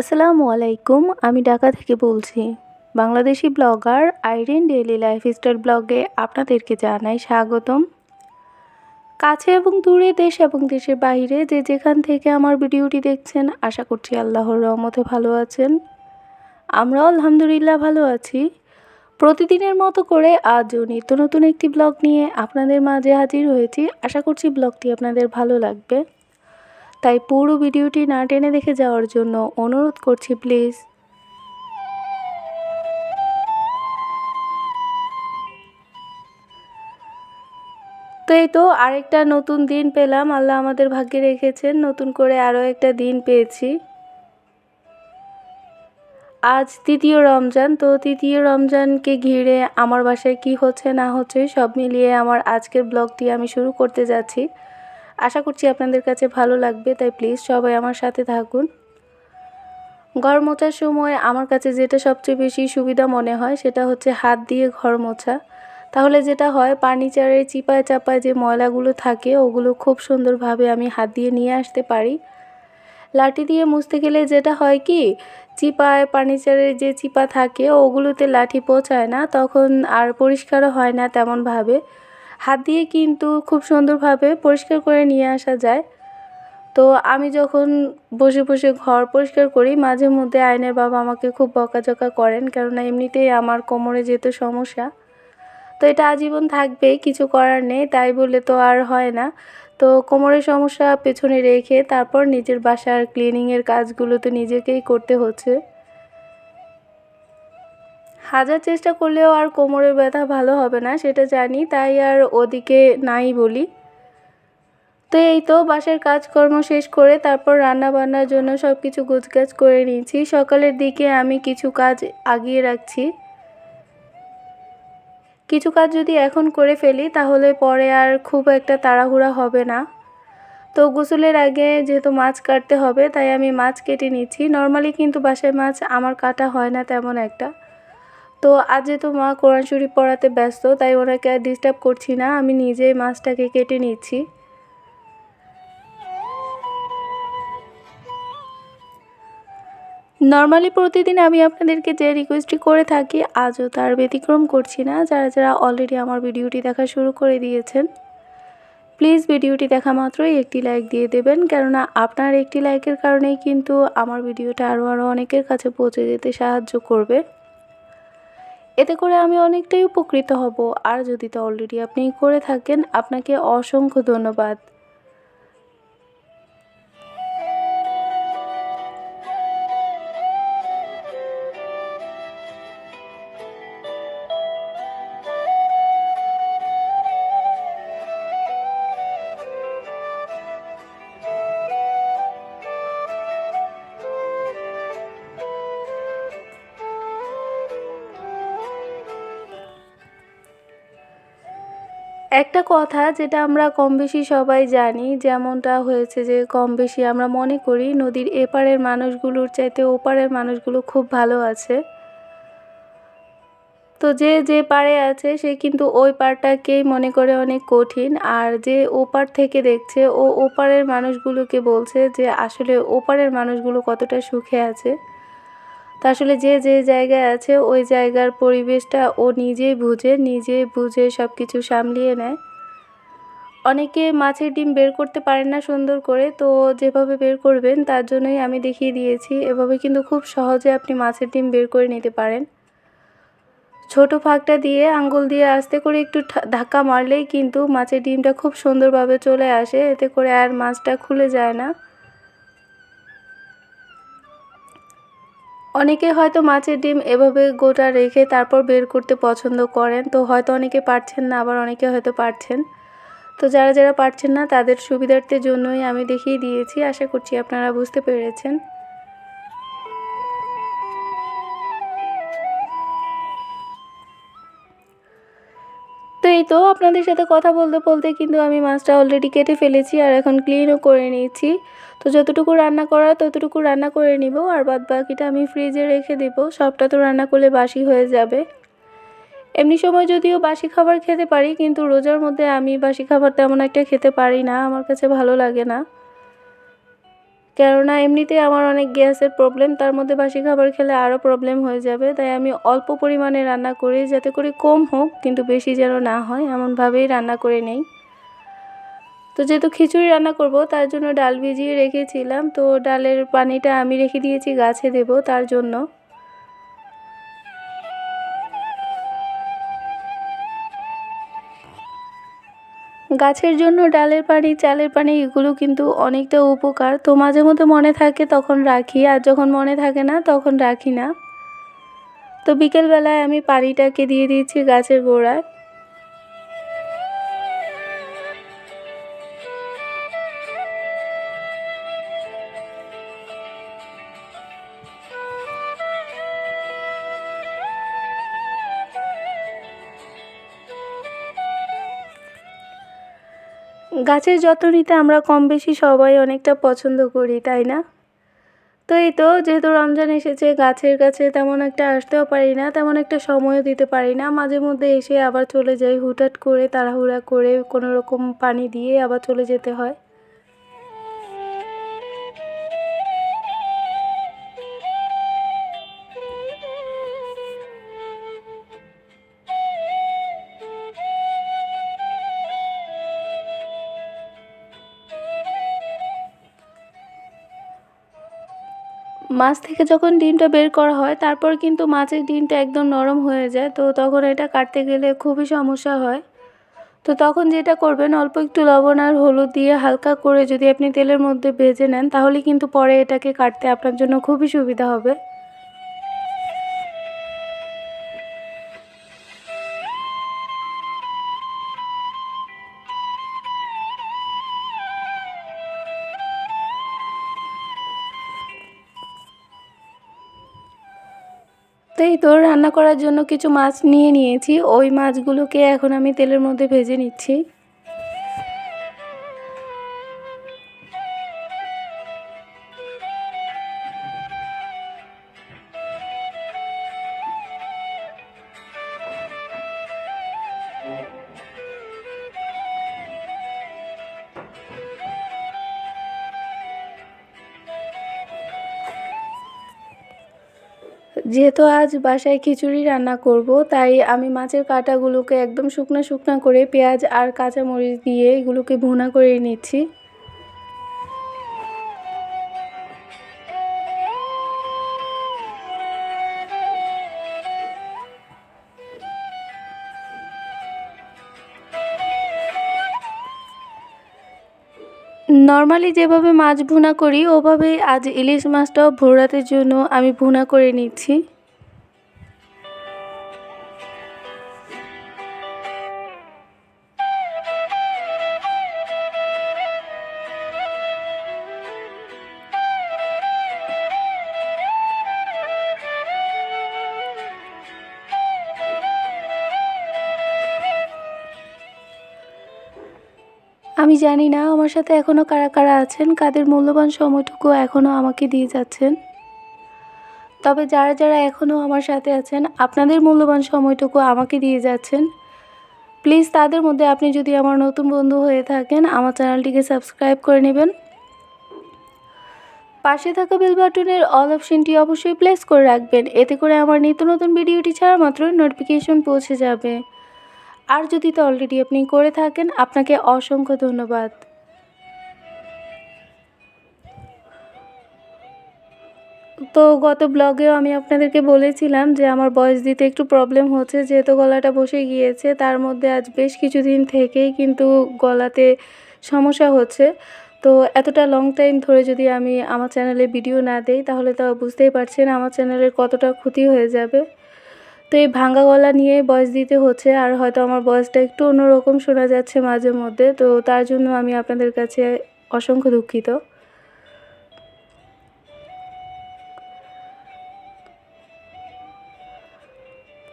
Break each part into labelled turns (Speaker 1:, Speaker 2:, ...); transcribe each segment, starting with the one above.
Speaker 1: আসসালামু আলাইকুম, আমি ঢাকা থেকে বলছি। Bangladeshi blogger Irin daily lifestyle ব্লগে আপনাদেরকে জানাই স্বাগতম। কাছে এবং দূরে দেশ এবং দেশের বাইরে যে যেখান থেকে আমার ভিডিওটি দেখছেন, আশা করছি আল্লাহর রহমতে ভালো আছেন। আমরাও আলহামদুলিল্লাহ ভালো আছি। প্রতিদিনের মতো করে আজও নিত্য নতুন একটি ব্লগ নিয়ে আপনাদের মাঝে হাজির হয়েছি। আশা করছি ব্লগটি আপনাদের ভালো লাগবে। তাই পুরো ভিডিওটি না টেনে দেখে যাওয়ার জন্য অনুরোধ করছি, প্লিজ। তো এই তো আরেকটা নতুন দিন পেলাম। আল্লাহ আমাদের ভাগ্যে রেখেছেন। নতুন করে আরও একটা দিন পেয়েছি। আজ তৃতীয় রমজান। তো তৃতীয় রমজানকে ঘিরে আমার বাসায় কি হচ্ছে না হচ্ছে সব মিলিয়ে আমার আজকের ব্লগটি আমি শুরু করতে যাচ্ছি। আশা করছি আপনাদের কাছে ভালো লাগবে, তাই প্লিজ সবাই আমার সাথে থাকুন। ঘর মোছার সময় আমার কাছে যেটা সবচেয়ে বেশি সুবিধা মনে হয়, সেটা হচ্ছে হাত দিয়ে ঘর মোছা। তাহলে যেটা হয়, ফার্নিচারের চিপায় চাপায় যে ময়লাগুলো থাকে, ওগুলো খুব সুন্দরভাবে আমি হাত দিয়ে নিয়ে আসতে পারি। লাঠি দিয়ে মুছতে গেলে যেটা হয় কি, চিপায় ফার্নিচারের যে চিপা থাকে, ওগুলোতে লাঠি পৌঁছায় না, তখন আর পরিষ্কারও হয় না তেমনভাবে। হাত দিয়ে কিন্তু খুব সুন্দরভাবে পরিষ্কার করে নিয়ে আসা যায়। তো আমি যখন বসে বসে ঘর পরিষ্কার করি, মাঝে মধ্যে আইনের বাবা আমাকে খুব বকাঝকা করেন, কেননা এমনিতেই আমার কোমরে যেহেতু সমস্যা। তো এটা আজীবন থাকবেই কিছু করার নেই, তাই বলে তো আর হয় না। তো কোমরের সমস্যা পেছনে রেখে তারপর নিজের বাসার ক্লিনিংয়ের কাজগুলো তো নিজেকেই করতে হচ্ছে। হাজার চেষ্টা করলেও আর কোমরের ব্যথা ভালো হবে না, সেটা জানি, তাই আর ওদিকে নাই বলি। তো এই তো বাসার কাজকর্ম শেষ করে তারপর রান্না বান্নার জন্য সব কিছু গোছগাছ করে নিয়েছি। সকালের দিকে আমি কিছু কাজ আগিয়ে রাখছি। কিছু কাজ যদি এখন করে ফেলি, তাহলে পরে আর খুব একটা তাড়াহুড়া হবে না। তো গোসলের আগে যেহেতু মাছ কাটতে হবে, তাই আমি মাছ কেটে নিচ্ছি। নর্মালি কিন্তু বাসায় মাছ আমার কাটা হয় না তেমন একটা। তো আজ যেহেতু মা কোরআন শরীফ পড়াতে ব্যস্ত, তাই ওনাকে আর ডিস্টার্ব করছি না, আমি নিজেই মাছটাকে কেটে নিচ্ছি। নর্মালি প্রতিদিন আমি আপনাদেরকে যে রিকোয়েস্টটি করে থাকি, আজও তার ব্যতিক্রম করছি না, যারা যারা অলরেডি আমার ভিডিওটি দেখা শুরু করে দিয়েছেন। প্লিজ ভিডিওটি দেখা মাত্রই একটি লাইক দিয়ে দেবেন, কেননা আপনার একটি লাইকের কারণেই কিন্তু আমার ভিডিওটা আরও আরও অনেকের কাছে পৌঁছে যেতে সাহায্য করবে। এতে করে আমি অনেকটাই উপকৃত হব। আর যদি তা অলরেডি আপনি করে থাকেন, আপনাকে অসংখ্য ধন্যবাদ। একটা কথা যেটা আমরা কম বেশি সবাই জানি, যেমনটা হয়েছে যে কম বেশি আমরা মনে করি নদীর এপারের মানুষগুলোর চাইতে ওপারের মানুষগুলো খুব ভালো আছে। তো যে যে পারে আছে সে কিন্তু ওই পারটাকেই মনে করে অনেক কঠিন। আর যে ওপার থেকে দেখছে, ও ওপারের মানুষগুলোকে বলছে যে আসলে ওপারের মানুষগুলো কতটা সুখে আছে। তা আসলে যে যে জায়গায় আছে, ওই জায়গার পরিবেশটা ও নিজেই বুঝে নিজে বুঝে সব কিছু সামলিয়ে নেয়। অনেকে মাছের ডিম বের করতে পারেন না সুন্দর করে, তো যেভাবে বের করবেন তার জন্যই আমি দেখিয়ে দিয়েছি। এভাবে কিন্তু খুব সহজে আপনি মাছের ডিম বের করে নিতে পারেন। ছোট ফাঁকটা দিয়ে আঙ্গুল দিয়ে আস্তে করে একটু ধাক্কা মারলেই কিন্তু মাছের ডিমটা খুব সুন্দরভাবে চলে আসে, এতে করে আর মাছটা খুলে যায় না। অনেকে হয়তো মাছের ডিম এভাবে গোটা রেখে তারপর বের করতে পছন্দ করেন, তো হয়তো অনেকে পারছেন না, আবার অনেকে হয়তো পারছেন। তো যারা যারা পারছেন না, তাদের সুবিধার্থের জন্যই আমি দেখিয়ে দিয়েছি, আশা করছি আপনারা বুঝতে পেরেছেন। তো এই তো আপনাদের সাথে কথা বলতে বলতে কিন্তু আমি মাছটা অলরেডি কেটে ফেলেছি আর এখন ক্লিনও করে নিয়েছি। তো যতটুকু রান্না করা ততটুকু রান্না করে নিব আর বাদ বাকিটা আমি ফ্রিজে রেখে দেব। সবটা তো রান্না করলে বাসি হয়ে যাবে। এমনি সময় যদিও বাসি খাবার খেতে পারি, কিন্তু রোজার মধ্যে আমি বাসি খাবার তেমন একটা খেতে পারি না। আমার কাছে ভালো লাগে না। কেননা এমনিতে আমার অনেক গ্যাসের প্রবলেম তার মধ্যে বাসি খাবার খেলে আরও প্রবলেম হয়ে যাবে। তাই আমি অল্প পরিমাণে রান্না করি, যাতে করে কম হোক, কিন্তু বেশি যেন না হয়, এমনভাবেই রান্না করে নেই। তো যেহেতু খিচুড়ি রান্না করব, তার জন্য ডাল ভিজিয়ে রেখেছিলাম। তো ডালের পানিটা আমি রেখে দিয়েছি, গাছে দেব তার জন্য। গাছের জন্য ডালের পানি চালের পানি, এগুলো কিন্তু অনেকটা উপকার। তো মাঝে মধ্যে মনে থাকে তখন রাখি, আর যখন মনে থাকে না, তখন রাখি না। তো বিকেলবেলায় আমি পানিটাকে দিয়ে দিয়েছি গাছের গোড়ায়। গাছের যত্ন নিতে আমরা কম বেশি সবাই অনেকটা পছন্দ করি, তাই না? তো এই তো যেহেতু রমজান এসেছে, গাছের কাছে তেমন একটা আসতেও পারি না, তেমন একটা সময়ও দিতে পারি না। মাঝে মধ্যে এসে আবার চলে যাই, হুটহাট করে, তাড়াহুড়া করে কোনো রকম পানি দিয়ে আবার চলে যেতে হয়। মাছ থেকে যখন ডিমটা বের করা হয়, তারপর কিন্তু মাছের ডিমটা একদম নরম হয়ে যায়। তো তখন এটা কাটতে গেলে খুবই সমস্যা হয়। তো তখন যেটা করবেন, অল্প একটু লবণ আর হলুদ দিয়ে হালকা করে যদি আপনি তেলের মধ্যে ভেজে নেন, তাহলে কিন্তু পরে এটাকে কাটতে আপনার জন্য খুবই সুবিধা হবে। তো এই তো রান্না করার জন্য কিছু মাছ নিয়ে নিয়েছি। ওই মাছগুলোকে এখন আমি তেলের মধ্যে ভেজে নিচ্ছি। যেহেতু আজ বাসায় খিচুড়ি রান্না করব, তাই আমি মাছের কাঁটাগুলোকে একদম শুকনো শুকনো করে পেঁয়াজ আর কাঁচামরিচ দিয়ে এগুলোকে ভুনা করে নিচ্ছি। নর্মালি যেভাবে মাছ ভুনা করি, ওভাবেই আজ ইলিশ মাছটাও ভোরাতের জন্য আমি ভুনা করে নিচ্ছি। আমি জানি না আমার সাথে এখনও কারা কারা আছেন, কাদের মূল্যবান সময়টুকু এখনও আমাকে দিয়ে যাচ্ছেন। তবে যারা যারা এখনও আমার সাথে আছেন, আপনাদের মূল্যবান সময়টুকু আমাকে দিয়ে যাচ্ছেন। প্লিজ তাদের মধ্যে আপনি যদি আমার নতুন বন্ধু হয়ে থাকেন, আমার চ্যানেলটিকে সাবস্ক্রাইব করে নেবেন। পাশে থাকা বেল বাটনের অল অপশনটি অবশ্যই প্লেস করে রাখবেন, এতে করে আমার নিত্য নতুন ভিডিওটি ছাড়া মাত্র নোটিফিকেশন পৌঁছে যাবে। আর যদি তো অলরেডি আপনি করে থাকেন, আপনাকে অসংখ্য ধন্যবাদ। তো গত ব্লগেও আমি আপনাদেরকে বলেছিলাম যে আমার বয়স দিতে একটু প্রবলেম হচ্ছে, যেহেতু গলাটা বসে গিয়েছে, তার মধ্যে আজ বেশ কিছুদিন থেকেই কিন্তু গলাতে সমস্যা হচ্ছে। তো এতটা লং টাইম ধরে যদি আমি আমার চ্যানেলে ভিডিও না দেই, তাহলে তো বুঝতেই পারছেন আমার চ্যানেলের কতটা ক্ষতি হয়ে যাবে। তো এই ভাঙ্গা গলা নিয়ে বয়স দিতে হচ্ছে, আর হয়তো আমার বয়সটা একটু অন্যরকম শোনা যাচ্ছে মাঝে মধ্যে, তো তার জন্য আমি আপনাদের কাছে অসংখ্য দুঃখিত।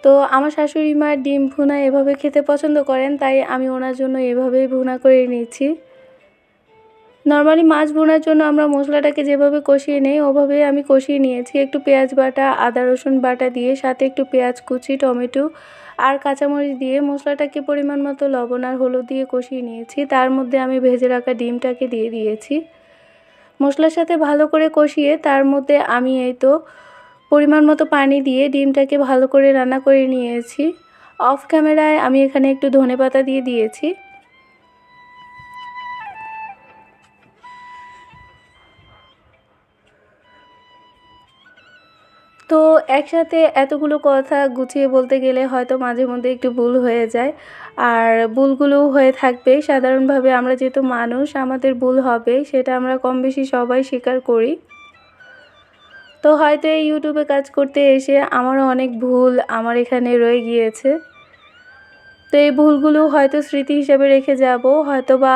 Speaker 1: তো আমার শাশুড়ি মা ডিম ভুনা এভাবে খেতে পছন্দ করেন, তাই আমি ওনার জন্য এভাবেই ভুনা করে নিচ্ছি। নর্মালি মাছ ভুনার জন্য আমরা মশলাটাকে যেভাবে কষিয়ে নেই ওভাবেই আমি কষিয়ে নিয়েছি। একটু পেঁয়াজ বাটা, আদা, রসুন বাটা দিয়ে, সাথে একটু পেঁয়াজ কুচি, টমেটো আর কাঁচামরিচ দিয়ে মশলাটাকে পরিমাণ মতো লবণ আর হলুদ দিয়ে কষিয়ে নিয়েছি। তার মধ্যে আমি ভেজে রাখা ডিমটাকে দিয়ে দিয়েছি। মশলার সাথে ভালো করে কষিয়ে তার মধ্যে আমি এই তো পরিমাণ মতো পানি দিয়ে ডিমটাকে ভালো করে রান্না করে নিয়েছি। অফ ক্যামেরায় আমি এখানে একটু ধনে পাতা দিয়ে দিয়েছি। তো একসাথে এতগুলো কথা গুছিয়ে বলতে গেলে হয়তো মাঝে মধ্যে একটু ভুল হয়ে যায়। আর ভুলগুলো হয়ে থাকবে। সাধারণভাবে আমরা যেহেতু মানুষ, আমাদের ভুল হবে, সেটা আমরা কম বেশি সবাই স্বীকার করি। তো হয়তো এই ইউটিউবে কাজ করতে এসে আমারও অনেক ভুল আমার এখানে রয়ে গিয়েছে। তো এই ভুলগুলো হয়তো স্মৃতি হিসেবে রেখে যাব। হয়তো বা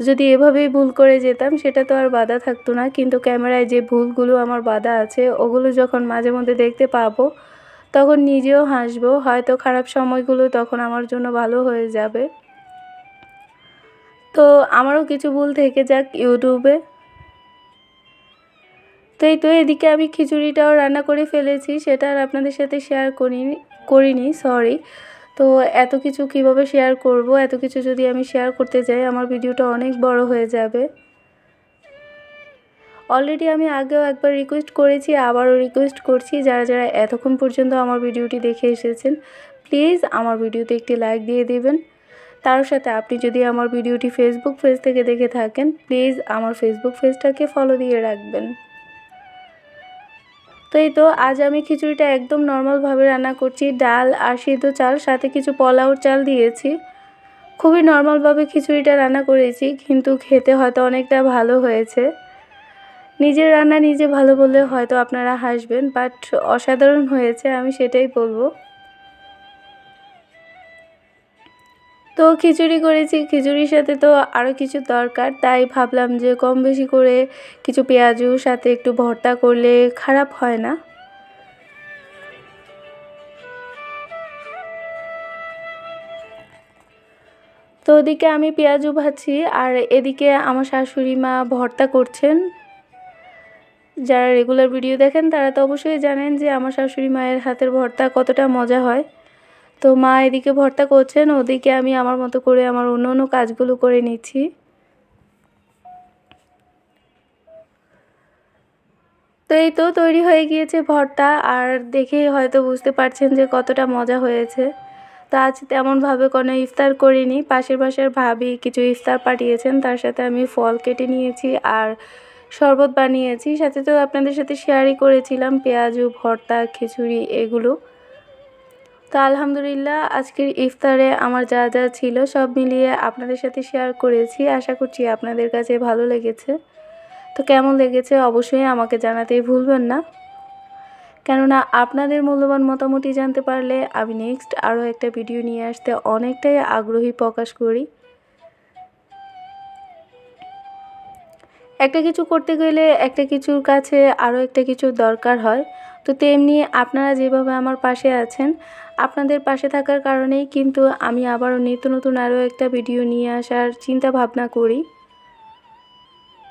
Speaker 1: যদি এভাবেই ভুল করে যেতাম, সেটা তো আর বাধা থাকতো না। কিন্তু ক্যামেরায় যে ভুলগুলো আমার বাধা আছে, ওগুলো যখন মাঝে মধ্যে দেখতে পাবো, তখন নিজেও হাসবো। হয়তো খারাপ সময়গুলো তখন আমার জন্য ভালো হয়ে যাবে। তো আমারও কিছু ভুল থেকে যাক ইউটিউবে। তো এই তো এদিকে আমি খিচুড়িটাও রান্না করে ফেলেছি, সেটা আর আপনাদের সাথে শেয়ার করিনি করিনি সরি তো এত কিছু কীভাবে শেয়ার করব? এত কিছু যদি আমি শেয়ার করতে যাই, আমার ভিডিওটা অনেক বড় হয়ে যাবে। অলরেডি আমি আগেও একবার রিকোয়েস্ট করেছি, আবারও রিকোয়েস্ট করছি। যারা যারা এতক্ষণ পর্যন্ত আমার ভিডিওটি দেখে এসেছেন প্লিজ আমার ভিডিওতে একটি লাইক দিয়ে দেবেন। তার সাথে আপনি যদি আমার ভিডিওটি ফেসবুক পেজ থেকে দেখে থাকেন প্লিজ আমার ফেসবুক পেজটাকে ফলো দিয়ে রাখবেন। তো এই তো, আজ আমি খিচুড়িটা একদম নর্মালভাবে রান্না করছি। ডাল আর সিদ্ধ চাল, সাথে কিছু পলাউর চাল দিয়েছি। খুবই নর্মালভাবে খিচুড়িটা রান্না করেছি, কিন্তু খেতে হয়তো অনেকটা ভালো হয়েছে। নিজের রান্না নিজে ভালো বললে হয়তো আপনারা হাসবেন বাট অসাধারণ হয়েছে, আমি সেটাই বলব। তো খিচুড়ি করেছি। খিচুড়ির সাথে তো আরও কিছু দরকার। তাই ভাবলাম যে কম বেশি করে কিছু পেঁয়াজু সাথে একটু ভর্তা করলে খারাপ হয় না। তো ওদিকে আমি পেঁয়াজু ভাজছি আর এদিকে আমার শাশুড়ি মা ভর্তা করছেন। যারা রেগুলার ভিডিও দেখেন তারা তো অবশ্যই জানেন যে আমার শাশুড়ি মায়ের হাতের ভর্তা কতটা মজা হয়। তো মা এদিকে ভর্তা করছেন, ওদিকে আমি আমার মতো করে আমার অন্য অন্য কাজগুলো করে নিচ্ছি। তো এই তো তৈরি হয়ে গিয়েছে ভর্তা, আর দেখেই হয়তো বুঝতে পারছেন যে কতটা মজা হয়েছে। তো আজ তেমনভাবে কোনো ইফতার করিনি, পাশের পাশের ভাবি কিছু ইফতার পাঠিয়েছেন, তার সাথে আমি ফল কেটে নিয়েছি আর শরবত বানিয়েছি। সাথে তো আপনাদের সাথে শেয়ারই করেছিলাম, পেঁয়াজু, ভর্তা, খিচুড়ি, এগুলো। তো আলহামদুলিল্লাহ, আজকের ইফতারে আমার যা যা ছিল সব মিলিয়ে আপনাদের সাথে শেয়ার করেছি। আশা করছি আপনাদের কাছে ভালো লেগেছে। তো কেমন লেগেছে অবশ্যই আমাকে জানাতেই ভুলবেন না। কেননা আপনাদের মূল্যবান মতামতই জানতে পারলে আমি নেক্সট আরও একটা ভিডিও নিয়ে আসতে অনেকটাই আগ্রহী প্রকাশ করি। একটা কিছু করতে গেলে একটা কিছুর কাছে আরও একটা কিছুর দরকার হয়। তো তেমনি আপনারা যেভাবে আমার পাশে আছেন আপনাদের পাশে থাকার কারণেই কিন্তু আমি আবারও নিত্য নতুন আরও একটা ভিডিও নিয়ে আসার চিন্তা ভাবনা করি।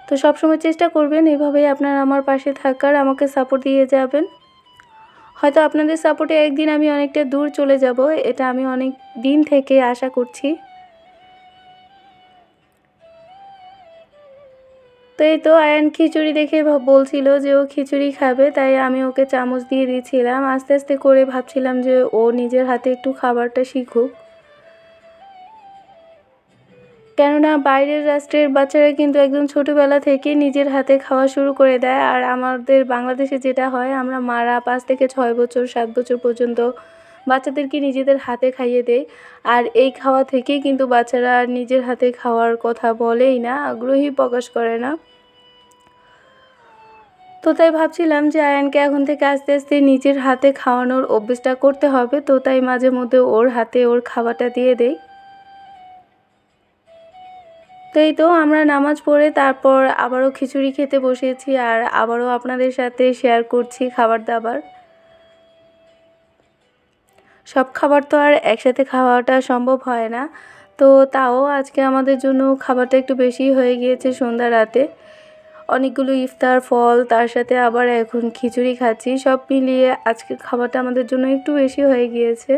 Speaker 1: তো সবসময় চেষ্টা করবেন এভাবেই আপনারা আমার পাশে থাকার, আমাকে সাপোর্ট দিয়ে যাবেন। হয়তো আপনাদের সাপোর্টে একদিন আমি অনেকটা দূর চলে যাব, এটা আমি অনেক দিন থেকে আশা করছি। তো এই তো আয়ান খিচুড়ি দেখে বলছিল যে ও খিচুড়ি খাবে, তাই আমি ওকে চামচ দিয়ে দিয়েছিলাম আস্তে আস্তে করে ভাবছিলাম যে ও নিজের হাতে একটু খাবারটা শিখুক। কেননা বাইরের রাষ্ট্রের বাচ্চারা কিন্তু একদম ছোটোবেলা থেকে নিজের হাতে খাওয়া শুরু করে দেয়। আর আমাদের বাংলাদেশে যেটা হয়, আমরা মারা পাঁচ থেকে ছয় বছর, সাত বছর পর্যন্ত বাচ্চাদেরকে নিজেদের হাতে খাইয়ে দেয়। আর এই খাওয়া থেকেই কিন্তু বাচ্চারা নিজের হাতে খাওয়ার কথা বলেই না আগ্রহী প্রকাশ করে না। তো তাই ভাবছিলাম যে আয়ানকে এখন থেকে আস্তে আস্তে নিজের হাতে খাওয়ানোর অভ্যেসটা করতে হবে। তো তাই মাঝে মধ্যে ওর হাতে ওর খাবারটা দিয়ে দেই। তো এই তো আমরা নামাজ পড়ে তারপর আবারও খিচুড়ি খেতে বসেছি আর আবারও আপনাদের সাথে শেয়ার করছি খাবার দাবার। সব খাবার তো আর একসাথে খাওয়াটা সম্ভব হয় না। তো তাও আজকে আমাদের জন্য খাবারটা একটু বেশি হয়ে গিয়েছে সন্ধ্যা রাতে। অনেকগুলো ইফতার, ফল, তার সাথে আবার এখন খিচুড়ি খাচ্ছি। সব মিলিয়ে আজকের খাবারটা আমাদের জন্য একটু বেশি হয়ে গিয়েছে।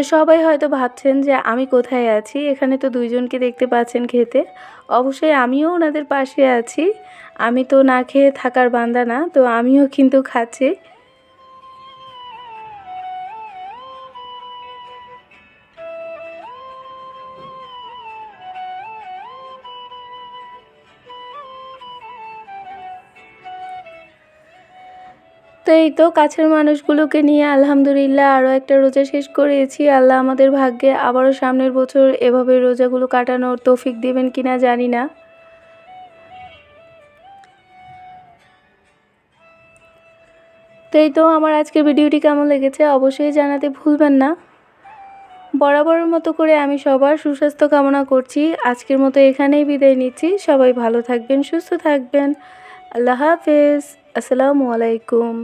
Speaker 1: তো সবাই হয়তো ভাবছেন যে আমি কোথায় আছি? এখানে তো দুইজনকে দেখতে পাচ্ছেন খেতে। অবশ্যই আমিও ওনাদের পাশে আছি। আমি তো না খেয়ে থাকার বান্দা না, তো আমিও কিন্তু খাচ্ছি। তো এই তো কাছের মানুষগুলোকে নিয়ে আলহামদুলিল্লাহ আরও একটা রোজা শেষ করেছি। আল্লাহ আমাদের ভাগ্যে আবারও সামনের বছর এভাবে রোজাগুলো কাটানোর তৌফিক দেবেন কিনা জানি না। তো এই তো আমার আজকের ভিডিওটি কেমন লেগেছে অবশ্যই জানাতে ভুলবেন না। বরাবরের মতো করে আমি সবার সুস্বাস্থ্য কামনা করছি। আজকের মতো এখানেই বিদায় নিচ্ছি। সবাই ভালো থাকবেন, সুস্থ থাকবেন। আল্লাহ হাফেজ। আসসালামু আলাইকুম।